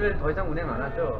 오늘 더 이상 운행 안 하죠?